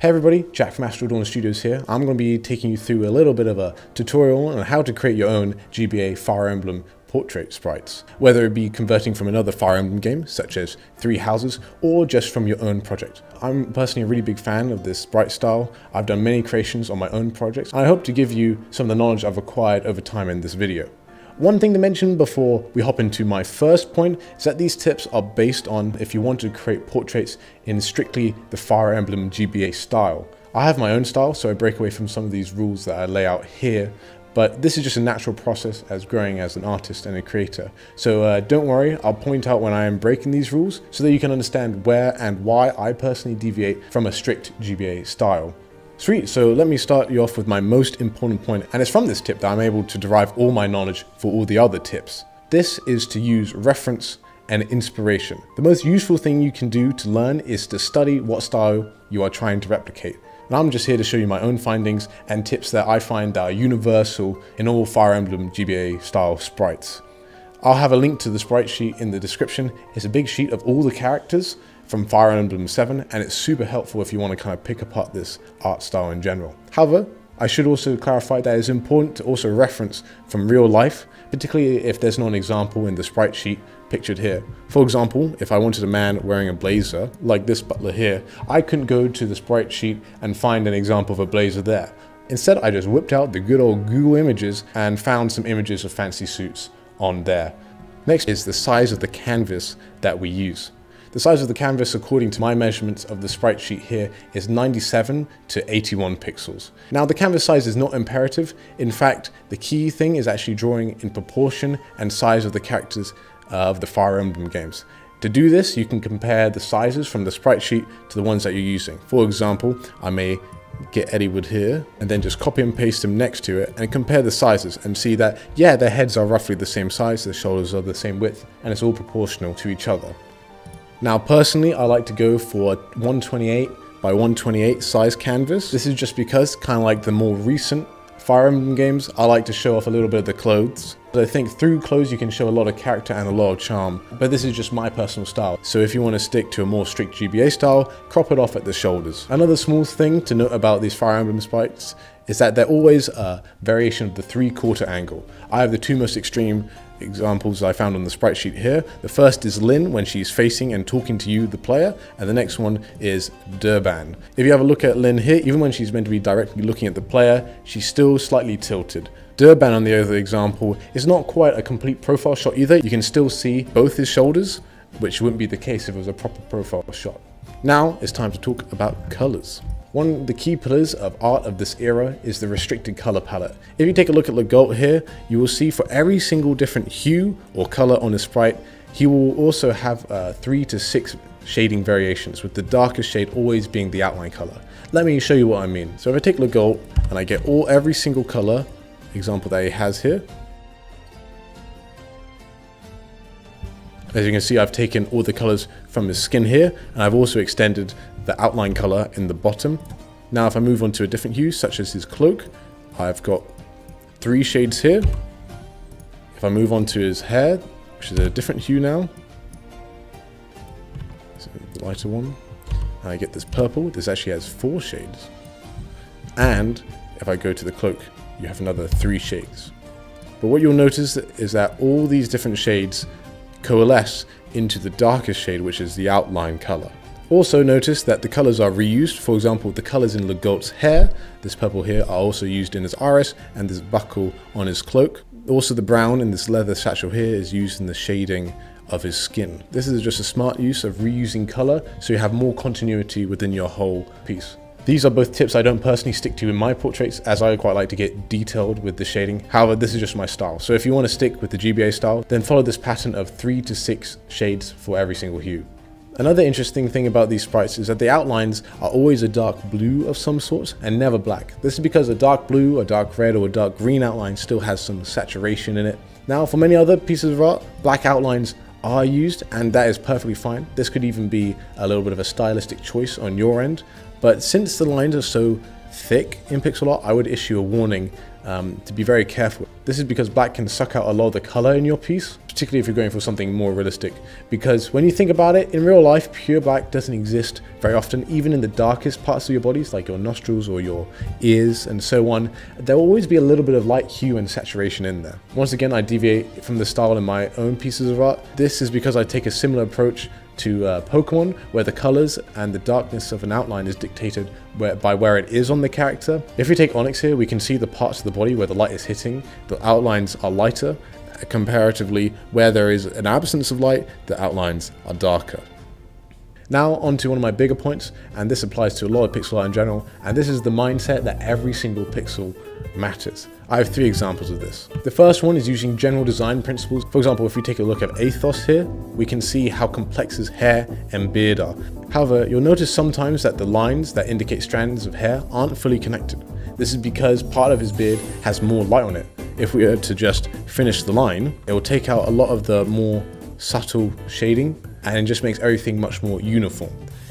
Hey everybody, Jack from Astral Dawn Studios here. I'm going to be taking you through a little bit of a tutorial on how to create your own GBA Fire Emblem portrait sprites, whether it be converting from another Fire Emblem game, such as Three Houses, or just from your own project. I'm personally a really big fan of this sprite style. I've done many creations on my own projects, and I hope to give you some of the knowledge I've acquired over time in this video. One thing to mention before we hop into my first point is that these tips are based on if you want to create portraits in strictly the Fire Emblem GBA style. I have my own style, so I break away from some of these rules that I lay out here, but this is just a natural process as growing as an artist and a creator. So uh, don't worry, I'll point out when I am breaking these rules so that you can understand where and why I personally deviate from a strict GBA style. Sweet, so let me start you off with my most important point, and it's from this tip that I'm able to derive all my knowledge for all the other tips. This is to use reference and inspiration. The most useful thing you can do to learn is to study what style you are trying to replicate. And I'm just here to show you my own findings and tips that I find are universal in all Fire Emblem GBA style sprites. I'll have a link to the sprite sheet in the description. It's a big sheet of all the characters from Fire Emblem 7 and it's super helpful if you want to kind of pick apart this art style in general. However, I should also clarify that it's important to also reference from real life, particularly if there's not an example in the sprite sheet pictured here. For example, if I wanted a man wearing a blazer, like this butler here, I couldn't go to the sprite sheet and find an example of a blazer there. Instead, I just whipped out the good old Google images and found some images of fancy suits on there. Next is the size of the canvas that we use. The size of the canvas according to my measurements of the sprite sheet here is 97 to 81 pixels. Now the canvas size is not imperative, in fact the key thing is actually drawing in proportion and size of the characters uh, of the Fire Emblem games. To do this you can compare the sizes from the sprite sheet to the ones that you're using. For example, I may get Eliwood here and then just copy and paste them next to it and compare the sizes and see that yeah their heads are roughly the same size, their shoulders are the same width and it's all proportional to each other. Now personally, I like to go for 128 by 128 size canvas. This is just because, kind of like the more recent Fire Emblem games, I like to show off a little bit of the clothes. But I think through clothes you can show a lot of character and a lot of charm, but this is just my personal style. So if you want to stick to a more strict GBA style, crop it off at the shoulders. Another small thing to note about these Fire Emblem sprites is that they're always a variation of the three quarter angle. I have the two most extreme examples I found on the sprite sheet here. The first is Lyn when she's facing and talking to you, the player, and the next one is Durban. If you have a look at Lyn here, even when she's meant to be directly looking at the player, she's still slightly tilted. Durban on the other example is not quite a complete profile shot either. You can still see both his shoulders, which wouldn't be the case if it was a proper profile shot. Now it's time to talk about colors. One of the key pillars of art of this era is the restricted color palette. If you take a look at Legault here, you will see for every single different hue or color on his sprite, he will also have uh, three to six shading variations, with the darkest shade always being the outline color. Let me show you what I mean. So if I take Legault and I get all every single color, example that he has here, As you can see, I've taken all the colors from his skin here, and I've also extended the outline color in the bottom. Now, if I move on to a different hue, such as his cloak, I've got three shades here. If I move on to his hair, which is a different hue now, the lighter one, I get this purple. This actually has four shades. And if I go to the cloak, you have another three shades. But what you'll notice is that all these different shades coalesce into the darkest shade, which is the outline color. Also notice that the colors are reused. For example, the colors in Legault's hair, this purple here, are also used in his iris and this buckle on his cloak. Also the brown in this leather satchel here is used in the shading of his skin. This is just a smart use of reusing color so you have more continuity within your whole piece. These are both tips I don't personally stick to in my portraits as I quite like to get detailed with the shading. However, this is just my style. So if you want to stick with the GBA style, then follow this pattern of three to six shades for every single hue. Another interesting thing about these sprites is that the outlines are always a dark blue of some sort and never black. This is because a dark blue, a dark red or a dark green outline still has some saturation in it. Now for many other pieces of art, black outlines are used and that is perfectly fine. This could even be a little bit of a stylistic choice on your end, but since the lines are so thick in pixel art, I would issue a warning um, to be very careful. This is because black can suck out a lot of the color in your piece, particularly if you're going for something more realistic. Because when you think about it, in real life, pure black doesn't exist very often, even in the darkest parts of your bodies, like your nostrils or your ears and so on. There will always be a little bit of light hue and saturation in there. Once again, I deviate from the style in my own pieces of art. This is because I take a similar approach to uh, Pokemon, where the colors and the darkness of an outline is dictated where, by where it is on the character. If we take Onix here, we can see the parts of the body where the light is hitting, the outlines are lighter, comparatively where there is an absence of light, the outlines are darker. Now on to one of my bigger points, and this applies to a lot of pixel art in general, and this is the mindset that every single pixel matters. I have three examples of this. The first one is using general design principles. For example, if we take a look at Athos here, we can see how complex his hair and beard are. However, you'll notice sometimes that the lines that indicate strands of hair aren't fully connected. This is because part of his beard has more light on it. If we were to just finish the line, it will take out a lot of the more subtle shading and it just makes everything much more uniform.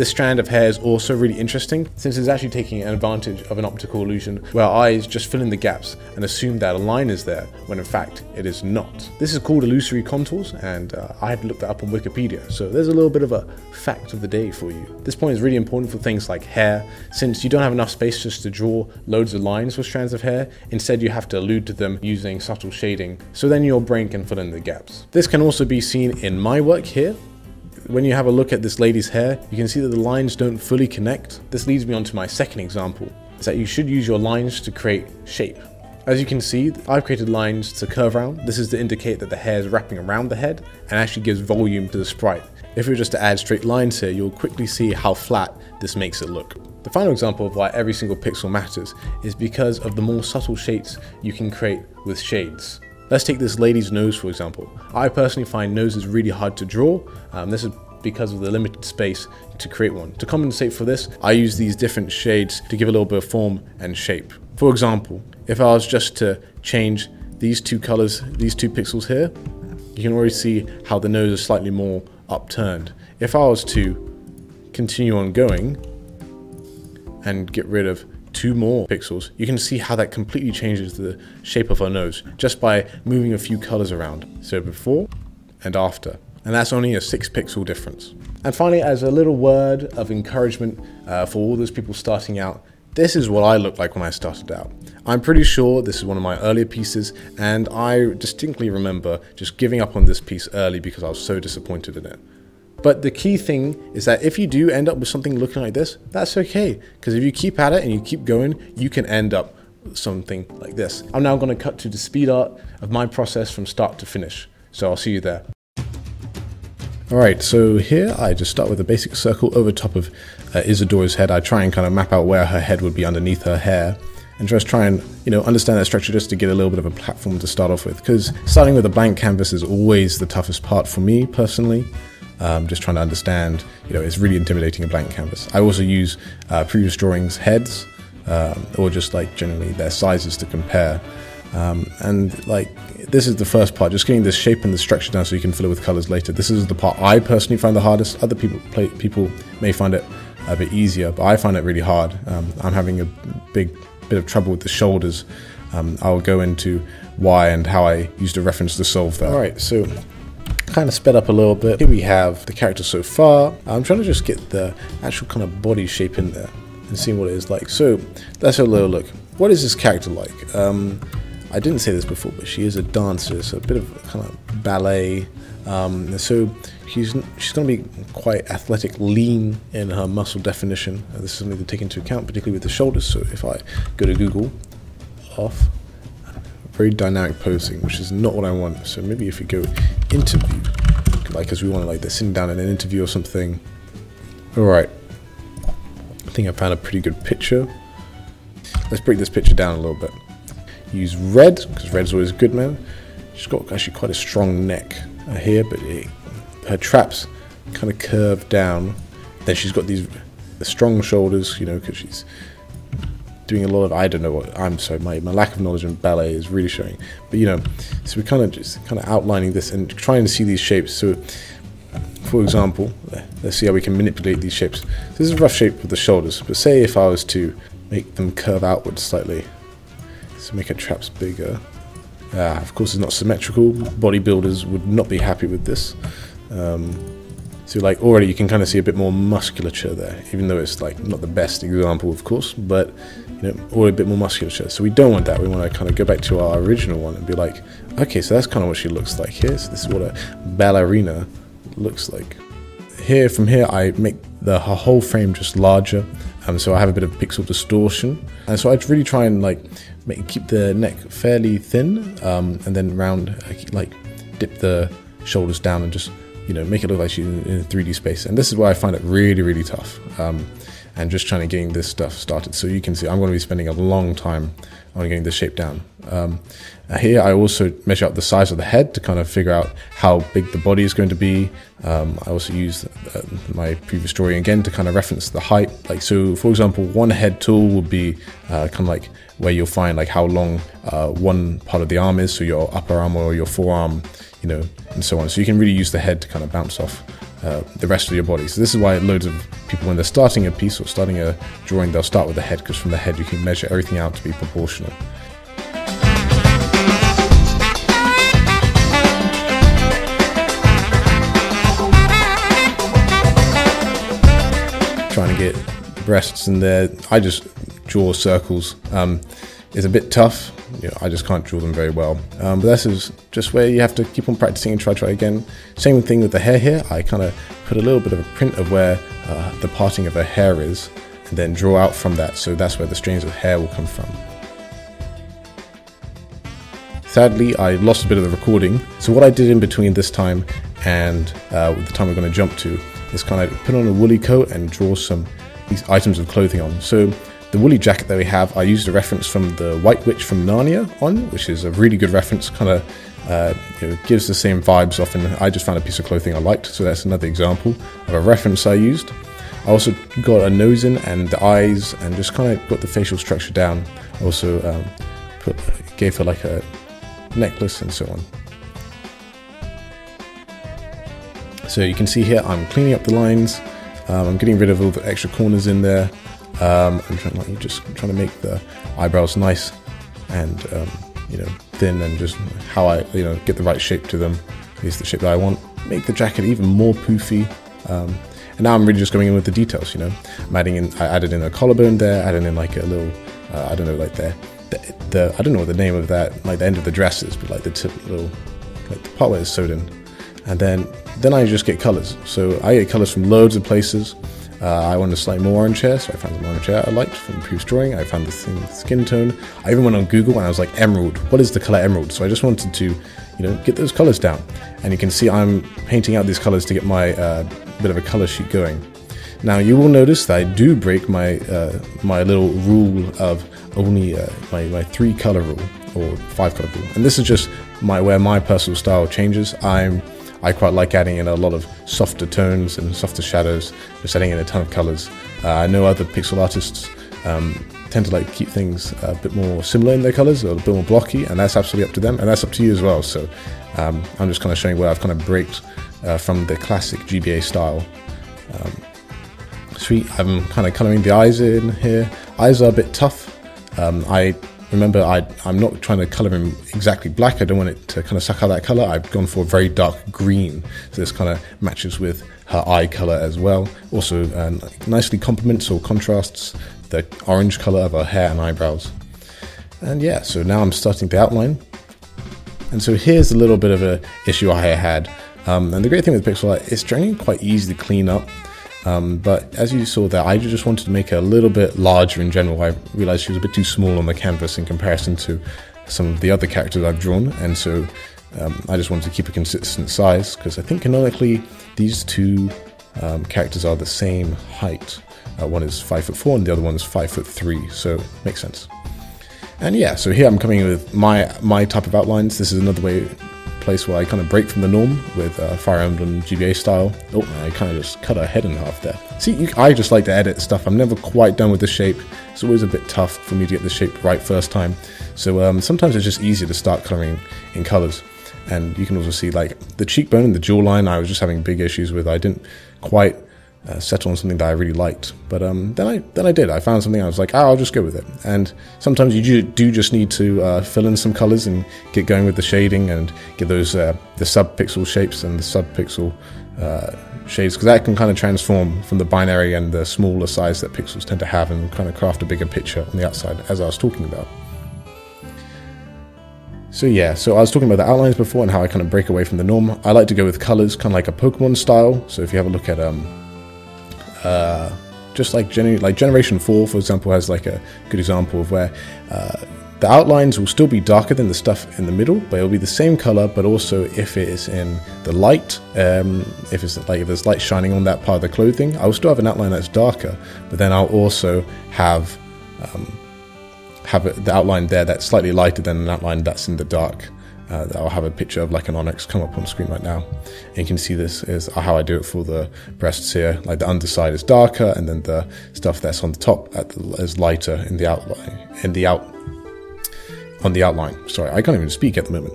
This strand of hair is also really interesting since it's actually taking advantage of an optical illusion where our eyes just fill in the gaps and assume that a line is there when in fact it is not. This is called illusory contours and uh, I had to look that up on Wikipedia so there's a little bit of a fact of the day for you. This point is really important for things like hair since you don't have enough space just to draw loads of lines with strands of hair instead you have to allude to them using subtle shading so then your brain can fill in the gaps. This can also be seen in my work here when you have a look at this lady's hair, you can see that the lines don't fully connect. This leads me on to my second example, is that you should use your lines to create shape. As you can see, I've created lines to curve around. This is to indicate that the hair is wrapping around the head and actually gives volume to the sprite. If we were just to add straight lines here, you'll quickly see how flat this makes it look. The final example of why every single pixel matters is because of the more subtle shapes you can create with shades. Let's take this lady's nose for example. I personally find noses really hard to draw. Um, this is because of the limited space to create one. To compensate for this, I use these different shades to give a little bit of form and shape. For example, if I was just to change these two colors, these two pixels here, you can already see how the nose is slightly more upturned. If I was to continue on going and get rid of two more pixels, you can see how that completely changes the shape of our nose just by moving a few colors around. So before and after. And that's only a six pixel difference. And finally, as a little word of encouragement uh, for all those people starting out, this is what I looked like when I started out. I'm pretty sure this is one of my earlier pieces, and I distinctly remember just giving up on this piece early because I was so disappointed in it. But the key thing is that if you do end up with something looking like this, that's okay. Because if you keep at it and you keep going, you can end up something like this. I'm now going to cut to the speed art of my process from start to finish. So I'll see you there. Alright, so here I just start with a basic circle over top of uh, Isadora's head. I try and kind of map out where her head would be underneath her hair and just try and you know understand that structure just to get a little bit of a platform to start off with because starting with a blank canvas is always the toughest part for me personally um, just trying to understand, you know, it's really intimidating a blank canvas. I also use uh, previous drawings heads um, or just like generally their sizes to compare. Um, and like this is the first part, just getting the shape and the structure down so you can fill it with colors later. This is the part I personally find the hardest. Other people play, people may find it a bit easier, but I find it really hard. Um, I'm having a big bit of trouble with the shoulders. Um, I'll go into why and how I used a reference to solve that. All right, so kind of sped up a little bit. Here we have the character so far. I'm trying to just get the actual kind of body shape in there and see what it is like. So let's have a little look. What is this character like? Um, I didn't say this before, but she is a dancer, so a bit of kind of ballet. Um, so she's she's going to be quite athletic, lean in her muscle definition. This is something to take into account, particularly with the shoulders. So if I go to Google, off, very dynamic posing, which is not what I want. So maybe if we go interview, like as we want to like they're sitting down in an interview or something. All right, I think I found a pretty good picture. Let's break this picture down a little bit. Use red, because red's always good, man. She's got actually quite a strong neck here, but it, her traps kind of curve down. Then she's got these strong shoulders, you know, because she's doing a lot of I don't know what I'm sorry my, my lack of knowledge in ballet is really showing but you know so we're kind of just kind of outlining this and trying to see these shapes so for example let's see how we can manipulate these shapes so this is a rough shape of the shoulders but say if I was to make them curve outwards slightly So make our traps bigger. Uh, of course, it's not symmetrical. Bodybuilders would not be happy with this. Um, so like already you can kind of see a bit more musculature there, even though it's like not the best example, of course, but you know, already a bit more musculature. So we don't want that. We want to kind of go back to our original one and be like, okay, so that's kind of what she looks like here. So this is what a ballerina looks like. Here, from here, I make the whole frame just larger. Um, so I have a bit of pixel distortion. And so I really try and like make, keep the neck fairly thin um, and then round, like dip the shoulders down and just you know, make it look like she's in, a 3D space. And this is why I find it really, really tough. Um, and just trying to getting this stuff started. So you can see I'm going to be spending a long time on getting this shape down. Um, here I also measure out the size of the head to kind of figure out how big the body is going to be. Um, I also use uh, my previous drawing again to kind of reference the height. Like so, for example, one head tool would be uh, kind of like where you'll find like how long uh, one part of the arm is, so your upper arm or your forearm you know, and so on. So you can really use the head to kind of bounce off uh, the rest of your body. So this is why loads of people, when they're starting a piece or starting a drawing, they'll start with the head because from the head you can measure everything out to be proportional. Trying to get breasts in there, I just draw circles. Um, it's a bit tough you know, I just can't draw them very well. Um, but this is just where you have to keep on practicing and try, try again. Same thing with the hair here. I kind of put a little bit of a print of where uh, the parting of her hair is and then draw out from that. So that's where the strands of hair will come from. Sadly, I lost a bit of the recording. So what I did in between this time and uh, the time we're going to jump to is kind of put on a woolly coat and draw some these items of clothing on. So the woolly jacket that we have, I used a reference from the White Witch from Narnia on, which is a really good reference, kind of uh, you know, gives the same vibes off. And I just found a piece of clothing I liked, so that's another example of a reference I used. I also got a nose in and the eyes and just kind of got the facial structure down. Also um, put, gave her like a necklace and so on. So you can see here I'm cleaning up the lines, um, I'm getting rid of all the extra corners in there, um, I'm trying like just trying to make the eyebrows nice and um, you know thin and just how I you know get the right shape to them is the shape that I want. Make the jacket even more poofy. Um, and now I'm really just going in with the details. You know, I'm adding in. I added in a collarbone there. Adding in like a little. Uh, I don't know, like the, the, the I don't know what the name of that like the end of the dress is, but like the tip little like the part where it's sewed in. And then then I just get colors. So I get colors from loads of places. Uh, I wanted a slightly more orange hair, so I found the orange hair I liked from previous drawing. I found the skin tone. I even went on Google and I was like, emerald. What is the color emerald? So I just wanted to, you know, get those colors down. And you can see I'm painting out these colors to get my uh, bit of a color sheet going. Now you will notice that I do break my uh, my little rule of only uh, my, my three color rule or five color rule, and this is just my where my personal style changes. I'm I quite like adding in a lot of softer tones and softer shadows, just adding in a ton of colors. Uh, I know other pixel artists um, tend to like keep things a bit more similar in their colors or a bit more blocky, and that's absolutely up to them, and that's up to you as well. So um, I'm just kind of showing where I've kind of braked uh, from the classic GBA style. Um, sweet, I'm kind of coloring the eyes in here. Eyes are a bit tough. Um, I Remember, I, I'm not trying to color him exactly black. I don't want it to kind of suck out that color. I've gone for a very dark green. So this kind of matches with her eye color as well. Also, uh, nicely complements or contrasts the orange color of her hair and eyebrows. And yeah, so now I'm starting the outline. And so here's a little bit of a issue I had. Um, and the great thing with pixel art, it's generally quite easy to clean up. Um, but as you saw there, I just wanted to make her a little bit larger in general. I realized she was a bit too small on the canvas in comparison to some of the other characters I've drawn, and so um, I just wanted to keep a consistent size because I think canonically these two um, characters are the same height. Uh, one is five foot four, and the other one is five foot three, so makes sense. And yeah, so here I'm coming in with my my type of outlines. This is another way place where I kind of break from the norm with uh, Fire Emblem GBA style. Oh, I kind of just cut her head in half there. See, you, I just like to edit stuff. I'm never quite done with the shape. It's always a bit tough for me to get the shape right first time. So um, sometimes it's just easier to start coloring in colors. And you can also see like the cheekbone and the jawline, I was just having big issues with. I didn't quite uh, settle on something that I really liked. But um, then I then I did. I found something I was like, oh, I'll just go with it. And sometimes you do, do just need to uh, fill in some colors and get going with the shading and get those uh, the subpixel shapes and the subpixel uh, shades because that can kind of transform from the binary and the smaller size that pixels tend to have and kind of craft a bigger picture on the outside, as I was talking about. So yeah, so I was talking about the outlines before and how I kind of break away from the norm. I like to go with colors, kind of like a Pokemon style. So if you have a look at um, uh, just like like Generation Four, for example, has like a good example of where uh, the outlines will still be darker than the stuff in the middle, but it'll be the same color. But also, if it is in the light, um, if it's like if there's light shining on that part of the clothing, I will still have an outline that's darker. But then I'll also have um, have the outline there that's slightly lighter than an outline that's in the dark. Uh, I'll have a picture of like an Onix come up on screen right now. And you can see this is how I do it for the breasts here. Like the underside is darker, and then the stuff that's on the top the, is lighter in the outline. In the out on the outline. Sorry, I can't even speak at the moment.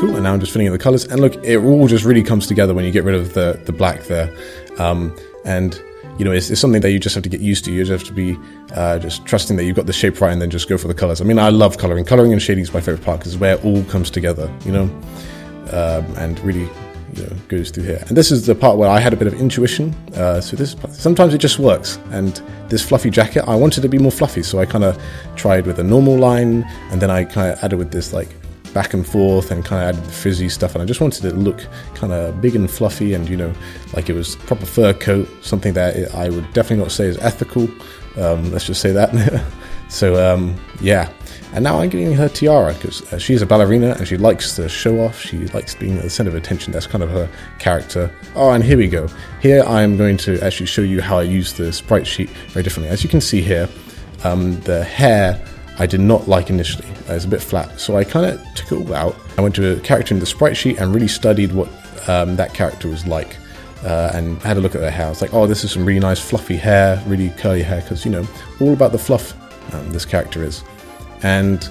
Cool, and now I'm just filling in the colors. And look, it all just really comes together when you get rid of the the black there. Um, and you know, it's, it's, something that you just have to get used to. You just have to be uh, just trusting that you've got the shape right and then just go for the colors. I mean, I love coloring. Coloring and shading is my favorite part because it's where it all comes together, you know, um, and really you know, goes through here. And this is the part where I had a bit of intuition. Uh, so this sometimes it just works. And this fluffy jacket, I wanted to be more fluffy, so I kind of tried with a normal line, and then I kind of added with this like back and forth and kind of added the frizzy stuff. And I just wanted it to look kind of big and fluffy and, you know, like it was proper fur coat, something that I would definitely not say is ethical. Um, let's just say that. so, um, yeah. And now I'm giving her tiara because uh, she's a ballerina and she likes to show off. She likes being at the center of attention. That's kind of her character. Oh, and here we go. Here I am going to actually show you how I use the sprite sheet very differently. As you can see here, um, the hair I did not like initially. It was a bit flat. So I kind of took it all out. I went to a character in the sprite sheet and really studied what um, that character was like. Uh, and had a look at their hair. I was like, oh, this is some really nice fluffy hair, really curly hair, because, you know, all about the fluff um, this character is. And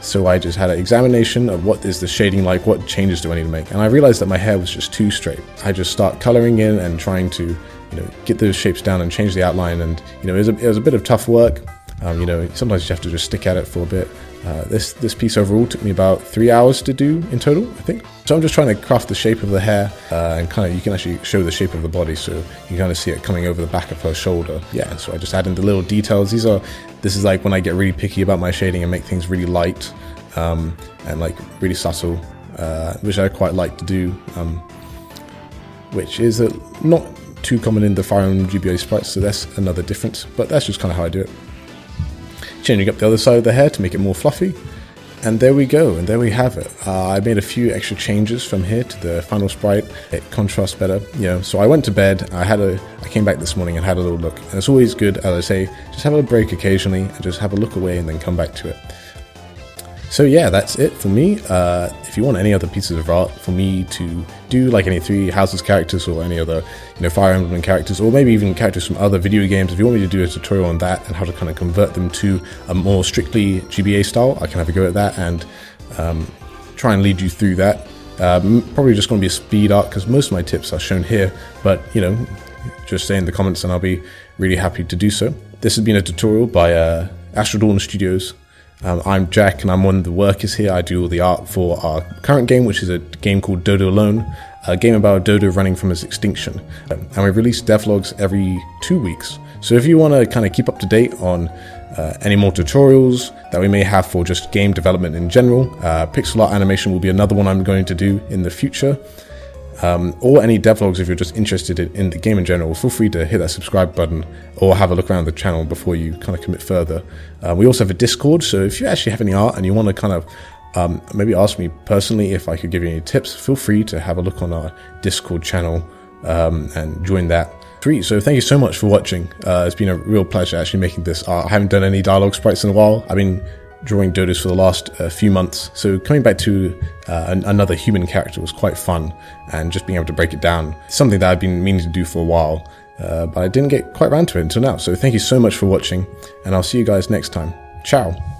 so I just had an examination of what is the shading like, what changes do I need to make. And I realized that my hair was just too straight. I just start coloring in and trying to, you know, get those shapes down and change the outline. And, you know, it was a, it was a bit of tough work. Um, you know, sometimes you have to just stick at it for a bit. Uh, this this piece overall took me about three hours to do in total, I think. So I'm just trying to craft the shape of the hair, uh, and kind of you can actually show the shape of the body, so you kind of see it coming over the back of her shoulder. Yeah, so I just add in the little details. These are this is like when I get really picky about my shading and make things really light um, and like really subtle, uh, which I quite like to do. Um, which is not too common in the Fire Emblem GBA sprites, so that's another difference. But that's just kind of how I do it changing up the other side of the hair to make it more fluffy. And there we go, and there we have it. Uh, I made a few extra changes from here to the final sprite. It contrasts better, you know. So I went to bed. I had a, I came back this morning and had a little look. And it's always good, as I say, just have a break occasionally and just have a look away and then come back to it. So yeah, that's it for me. Uh, if you want any other pieces of art for me to do, like any Three Houses characters or any other, you know, Fire Emblem characters, or maybe even characters from other video games, if you want me to do a tutorial on that and how to kind of convert them to a more strictly GBA style, I can have a go at that and um, try and lead you through that. Um, probably just going to be a speed art because most of my tips are shown here, but you know, just say in the comments and I'll be really happy to do so. This has been a tutorial by uh, Astral Dawn Studios. Um, I'm Jack and I'm one of the workers here. I do all the art for our current game, which is a game called Dodo Alone, a game about a dodo running from its extinction. Um, and we release devlogs every two weeks. So if you want to kind of keep up to date on uh, any more tutorials that we may have for just game development in general, uh, pixel art animation will be another one I'm going to do in the future um, or any devlogs if you're just interested in, the game in general, feel free to hit that subscribe button or have a look around the channel before you kind of commit further. Uh, we also have a Discord, so if you actually have any art and you want to kind of um, maybe ask me personally if I could give you any tips, feel free to have a look on our Discord channel um, and join that. So thank you so much for watching. Uh, it's been a real pleasure actually making this. I haven't done any dialogue sprites in a while. I've been drawing dodos for the last uh, few months. So coming back to uh, an- another human character was quite fun, and just being able to break it down, something that I've been meaning to do for a while, uh, but I didn't get quite around to it until now. So thank you so much for watching, and I'll see you guys next time. Ciao.